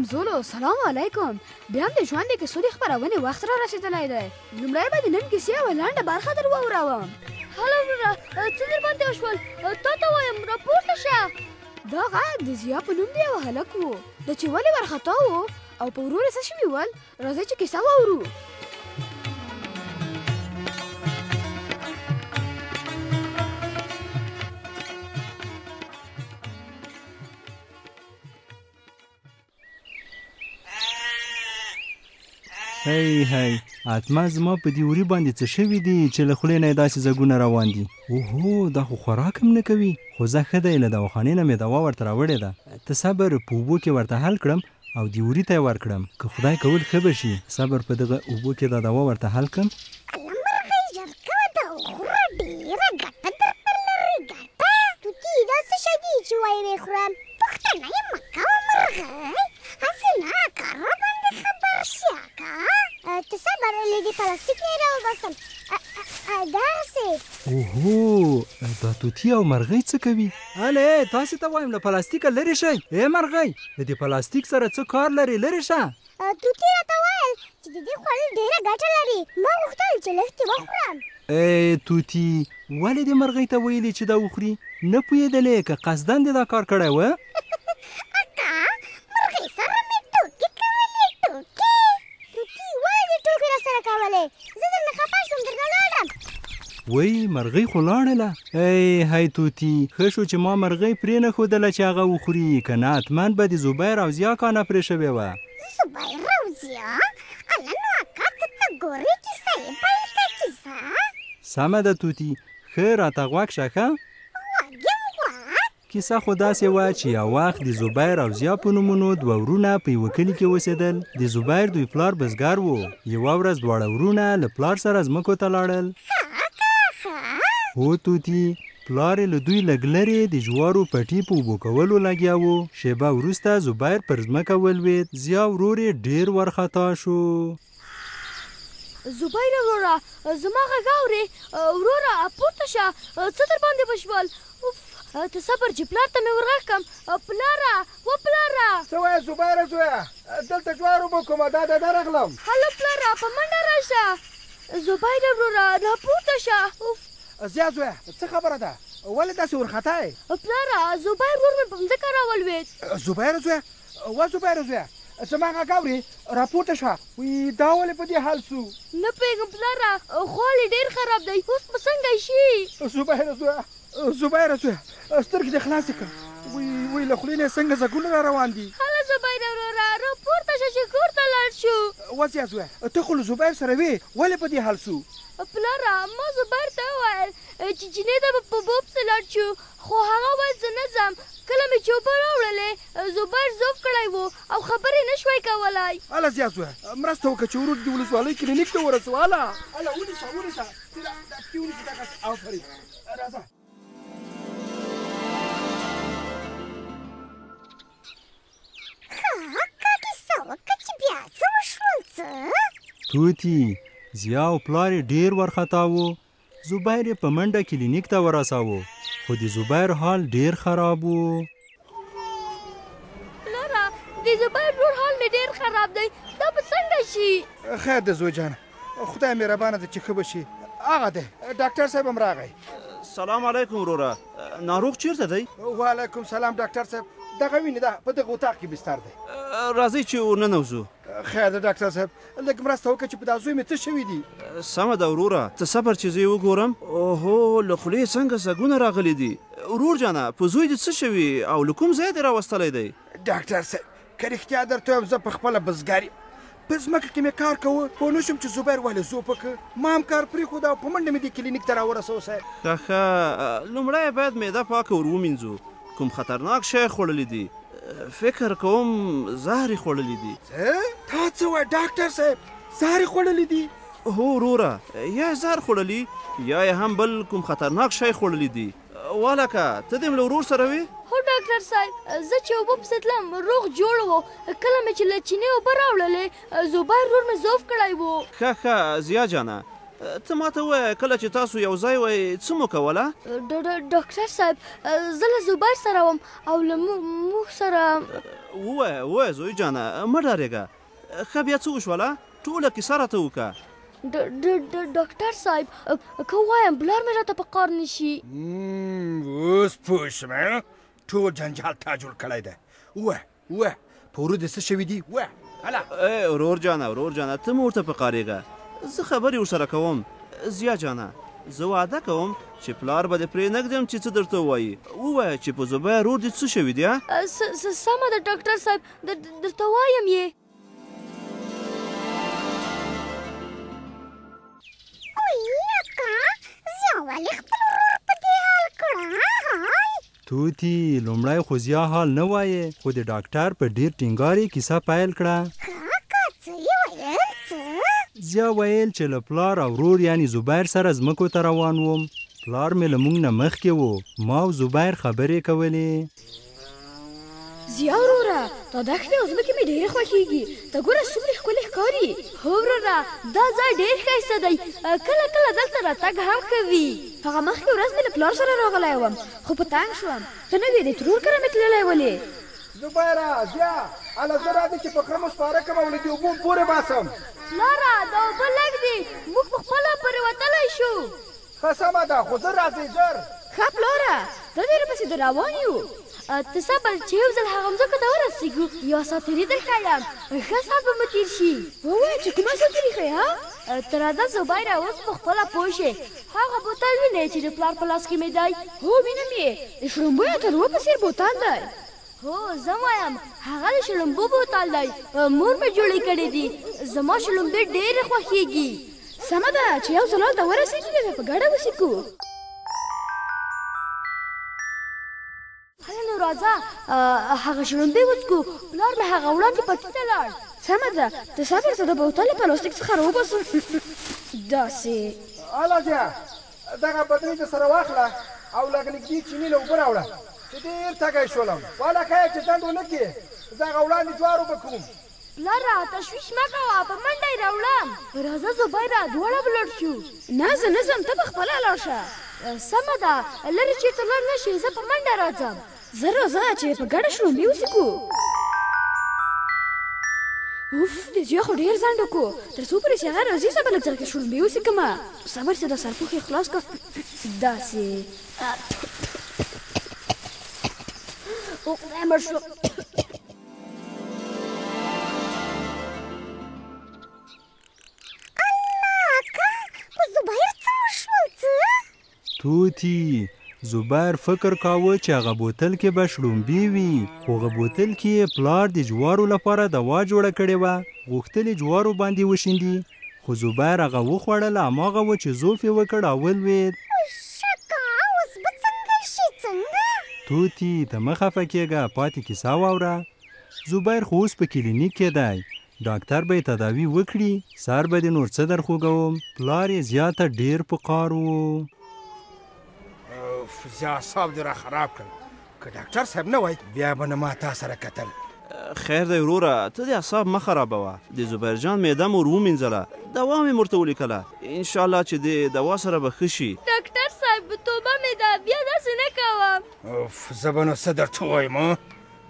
همزولو سلام علیکم بیا هم د ژوند کې سوري خبرونه وخت را رسیدلای دی لمړی به د نن کیسې او لاندې برخه در واوراوم هلو وروره څه در باندې وشول تا ته وایم راپورته شه دا غږ د ضیا په نوم د یوه هلک و د چې ولې وارخطا و او په ورور یې څه شوي ول راځئ چې کیسه واورو هی هی اتما زما په دې وري باندې څه شوي دي چې له خولې نه یې داسې ځګونه روان دي اوهو دا خو خوراک هم نه کوي خو زه ښه دی له دواخانې نه مې دوا ورته راوړې ده ته صبر په اوبو کې ورته حل کړم او دې وري ته یې ورکړم که خدای کول ښه به شي صبر په دغه اوبو کې دا دوا ورته حل کړم چې وایې خورم پښتنه یم مکه او مرغۍ هسې نه کاره باندې خبر شي اکا ته صبر له دې پلاستیک نه راوباسم داسې اوهو دا توتي او مرغۍ څه کوي هلې تاسې ته وایم له پلاستیکه لرې شئ ای مرغۍ له دې پلاستیک سره څه کار لرې لرې شه توتي راته ویل چې د دې خوړل ډېره ګټه لري ما غوښتل چې لږ ترې وخورم ای توتي ولې دې مرغۍ ته ویلي چې دا وخوري نه پوهېدلې که قصدن دې دا کار کړی و زه درنه خفه شوم درنه لاړم. وۍ مرغۍ خو لاړله. ای هی توتی ښه شو چې ما مرغۍ پرې نه ښودله چې هغه وخوري که نه حتمن به د زبیر او ضیا کانه پرې شوې وه. زبیر او ضیا اله نو اکا ته ته ګورې کیسه یې پیل که کیسه. سمه ده توتی ښه راته غوږ شه ښه. غوږ یم غوږ. کیسه خو داسې وه چې یو وخت د زبیر او ضیا په نومونو دوه ورونه په یوه کلي کې اوسېدل. د زبیر دوی پلار بزګر و. یوه ورځ دواړه ورونه له پلار سره ځمکو ته لاړل. هو توتی، پلار یې له دوی لږ لرې د جوارو پټي په اوبو کولو لګیا و. شېبه وروسته زبیر پر ځمکه ولوېد. ضیا ورور یې ډېر وارخطا شو. زبیر وروره زما غږ اورې وروره پورته شه څه در باندې وشول اوف ته صبر چې پلار ته مې ورغږ کړم پلاره و پلاره څه وایې زبیره زویه دلته جوار اوبه کومه دا ده درغلم هلو پلاره په منډه راشه زبیر وروره راپورته شه اوف ضیا زویه څه خبره ده ولې داسې ورخطا یې پلاره زبیر ورور مې په مځکه راولوېد زبیر زویه وه زبیر زویه زما غږ اورې؟ راپورته شه. وی دا ولې په دې حال شو؟ نه پوهېږم پلاره، خو حال یې ډېر خراب دی، اوس به څنګه شي؟ زبیر زویه، زبیر زویه، سترګې دې خلاصې کړه. وی وی له خولې نه یې څنګه ځګونه را روان دي. هله زبیر وروره راپورته شه چې کور ته لاړ شو. وه زیا زویه، ته خو له زبیر سره وې، ولې په دې حال شو؟ پلاره ما زبیر ته وویل چې جینۍ ته به په اوبو پسې لاړ شو، خو هغه وخت زه نه ځم، کله مې چې اوبه راوړلې، زبیر ضعف کړی و او خبرې یې نه شوای کولای. هله زیا زویه! مرسته وکړه چې ورور دې ولسوالۍ کې کلینیک ته ورسوو، هله! هله ونیسه، ونیسه، دا، دا پکې ونیسه، دغسې، آفرین، راځه. ښه، کاکي څه وکړه چې بیا څه وشول، څه؟ طوطي، زیا او پلار یې ډېر وارخطا وو، زبیر یې په منډه کلینیک ته ورساوه خو د زبیر حال ډیر خراب و پلاره د زبیر ورور حال مې ډیر خراب دی دا به څنګه شي خیر د زوی جان خدای مهربانه ده چې ښه به شي هغه دی ډاکټر صاحب هم راغی سلام علیکم وروره ناروغ چیرته دی وعلیکم سلام ډاکټر صاحب دغه وینې ده په دغه اتاق کې بستر دی راځئ چې ورننوځو خیر ده ډاکټر صاحب لږ مرسته وکړه چې په دا زوی مې څه شوي دي. سمه ده وروره ته صبر چې زه یې وګورم. اوهو له خولې یې څنګه ځګونه راغلي دي. ورور جانه په زوی دې څه شوي او له کوم ځایه دې راوستلی دی؟ ډاکټر صاحب که رښتیا درته ووایم زه پخپله بزګر یم. په ځمکه کې مې کار کوه پوه نه شوم چې زبیر ولې زوپ وکړ. ما هم کار پرېښود او په منډه مې دې کلینیک ته راورسوه صاحب. ښه ښه لومړی باید معده پاکه ورومینځو. کوم خطرناک شی خوړلي دي فکر کوم زهر یې خوړلي دي څه تا څه وای ډاکټر صاحب زهر یې خوړلي دي هو وروره یا زهر خوړلي یا یې هم بل کوم خطرناک شی خوړلي دي والکه ته دې هم له ورور سره وي هو ډاکټر صاحب زه چې اوبه پسې تلم روغ جوړ و کله مې چې له چینې اوبه راوړلې زوبر رور مې زوف کړی وو. ښه ښه ضیا جانه ته ماته ووایه کله چې تاسو یو ځای وای څه مو کوله؟ ډاکټر صاحب زه له زبیر سره وم او له موږ سره. ووایه ووایه زوی جانه مه ډارېږه. ښه بیا څه وشوله ټوله کیسه راته وکړه. ډاکټر صاحب که ووایم بلار مې راته په قار نه شي. اوس پوه شوم ټول جنجال تا جوړ کړی دی. ووایه وه په ورو دې څه شوي دي وه هله. ای ورور جانه ورور جانه ته مو ورته په قارېږه زه خبرې ورسره کوم ضیا جانه زه وعده کوم چې پلار به دې پرې نه ږدم چې څه درته ووایي ووایه چې په زوبیه رور دې څه شوي دي سمه ده ډاکټر صاحب درته وایم یې ولې خپل ورور په دې حال کړه حال توتي لومړی خو زيا حال نه وايې خو د ډاکټر په ډير ټينګار يې کيسه پيل کړه. کاکا څه يې ويل څه؟ زيا ويل چې له پلار او ورور يعني زبير سره زمکو ته روان وم پلار مې له مونږ نه مخکې و ما او زبير خبرې کولې. ضیا وروره دا دښتې او ځمکې مې ډېرې خوښېږي، ته ګوره څومرې ښکلې ښکاري. هو وروره دا ځای ډېر ښایسته دی، کله کله دلته راتګ هم ښه وي. هغه مخکې ورځ مې له پلار سره راغلی وم، خو په تنګ شوم، ته نه وې د ترور کره مې تللی ولې؟ زبیره، ضیا، اله زه راځې چې په خره مو سپاره کړم او له دې اوبو مو پورې باسم. پلاره دا اوبه لږ دي، موږ په خپله پرېوتلی شو. ښه سمه ده خو زر راځئ زر. ښه پلاره ته دې ورپسې د روان یو. ته صبر چې یو ځل هغه مځکو ته ورسېږو یوه ساتیري درښایم ښه ساعت به مو تېر شي. ووایه چې کومه ساتیري ښیې ها؟ ته راځه زبیره اوس به خپله پوه شې. هغه بوتل وینې چې د پلار په لاس کې مې دی؟ هو وینم یې د شړومبیو تروه په څېر بوتل دی. هو زه وایم هغه د شلومبو بوتل دی مور مې جوړې کړې دي زما شلومبې ډېرې خوښېږي سمه ده چې یو ځل هلته ورسېږي بیا به په ګډه وسیکو هله نو راځه هغه شړومبې وڅکو پلار مې هغه وړاندې پټي ته لاړ سمه ده ته صبر ته د بوتل له پلاستیک څخه راوباسم داسې الګیا دغه بدنۍ د سره واخله او لږ نږدې چینې له اوبه راوړه چې ډېر تږی شولم. واله ښه یې چې ځنډ ونه کړې، زه هغه وړاندې جوارو به کوم. پلاره تشویش مه کوه په منډه یې راوړم. راځه زبیره دواړه به لاړ شو. نه زه نه ځم ته پخپله لاړ شه. سمه ده لرې چېرته لاړ نه شې زه په منډه راځم. زر راځه چې په ګډه شړومبې وڅښو اوف د زوی خو ډېر ځنډ وکړو تر څو پورې چې هغه راځي زه به لږ ځل کې شړومبې وڅښم صبر چې دا سرپوښ یې خلاص کړه داسې اوف مړ شو توتي، زبیر فکر کاوه چې هغه بوتل کې به شړومبې وي، خو هغه بوتل کې یې پلار د جوارو لپاره دوا جوړه کړې وه، غوښتل یې جوارو باندې وشیندي، خو زبیر هغه وخوړله، هماغه و چې زوف یې وکړ او ولوېد. ښکا، اوس به څنګه شي، څنګه؟ توتي، ته مه خفه کېږه، پاتې کیسه واوره. زبیر خو اوس په کلینیک کې دی، ډاکتر به یې تداوي وکړي، سر به دې نور څه در خوږوم. پلار یې زیاته ډېر په قار و. اوف زه اعصاب دې را خراب کړل. که ډاکتر صاحب نه وای بیا به نه ما تا سره کتل. خیر دی وروره ته دې اعصاب مه خرابوه. د زبیر جان معده مو ور ومینځله، دوا مې ورته ولیکله، ان شاء الله چې دې دوا سره به ښه شي. ډاکتر صاحب توبه مې ده بیا داسې نه کوم. اوف زه به نو څه درته ووایم.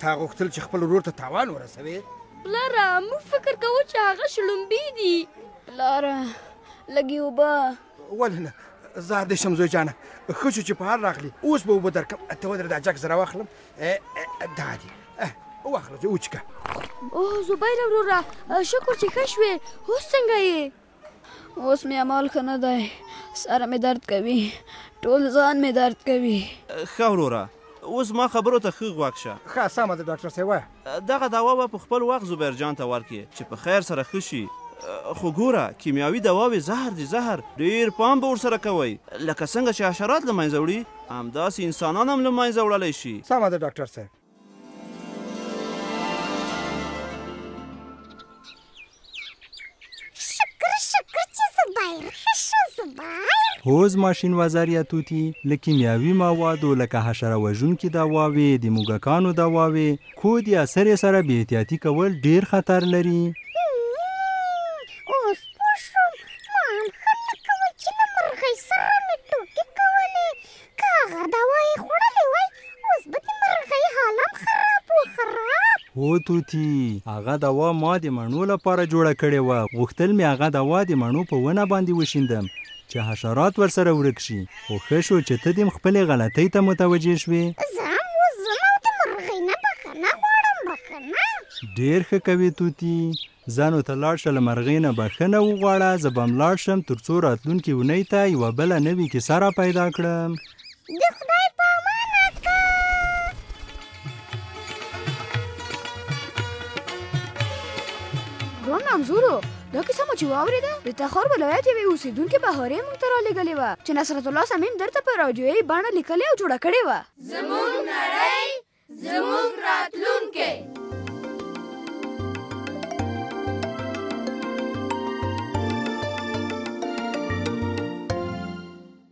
تا غوښتل چې خپل ورور ته تاوان ورسوې پلاره موږ فکر کوو چې هغه شړومبی دي پلاره لږې اوبه ولې نه زار دې شم زوی جانه ښه شو چې په هر راغلي اوس به اوبه درکړم ته ودرې دا جګ زره واخلم دا دي واخله چې وچکه او زبیر وروره شکر چې ښه شوې اوس څنګه یې اوس مې عمل ښه نه دی سر مې درد کوي ټول ځان مې درد کوي. ښه وروره اوس زما خبرو ته ښه غوږ شه. ښه سمه ده ډاکټر صیب وایه. دغه دوا به په خپل وخت زبیر جان ته ورکړې چې په خیر سره ښه شي خو ګوره کیمیاوي دواوې زهر دي زهر ډیر پام به ورسره کوئ لکه څنګه چې حشرات له منځه وړي همداسې انسانان هم له منځه وړلی شي. سمه ده ډاکټر صیب. هوز ماشین وزریا توتی له کیمیاوي موادو لکه حشره وژونکي دواوې د موږکانو دواوې کود یا سرې سره بې احتیاطي کول ډیر خطر لري اوس پوه شوم ما هم خل کول چې له مرغۍ سره مې ټوکې کولې که هغه دوا یې خوړلې وای اوس به د مرغۍ حالم خراب و خراب. هو طوطي هغه دوا ما د مڼو لپاره جوړه کړې وه غوښتل مې هغه دوا د مڼو په ونه باندې وشیندم چې حشرات ورسره ورک شي خو ښه شو چې ته دیم خپلې غلطۍ ته متوجه شوې. زه هم اوس ځم او د مرغۍ نه بخښنه غواړم بخښنه. ډیر ښه کوې طوطي ځه نو ته لاړ شه له مرغۍ نه بښنه وغواړه، زه به هم لاړ شم تر څو راتلونکې اونۍ ته یوه بله نوې کیسه را پیدا کړم. د خدای په امان اکا. ګران انځورو دا کیسه مو چې واورېده د تخار ولایت یوې اوسېدونکې بهارې موږ ته رالیږلې وه چې نصرت الله صمیم درته په راډیویي بڼه لیکلې او جوړه کړې وه زموږ نړۍ زموږ راتلونکی.